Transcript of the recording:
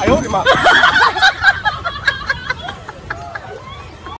哎呦我的妈！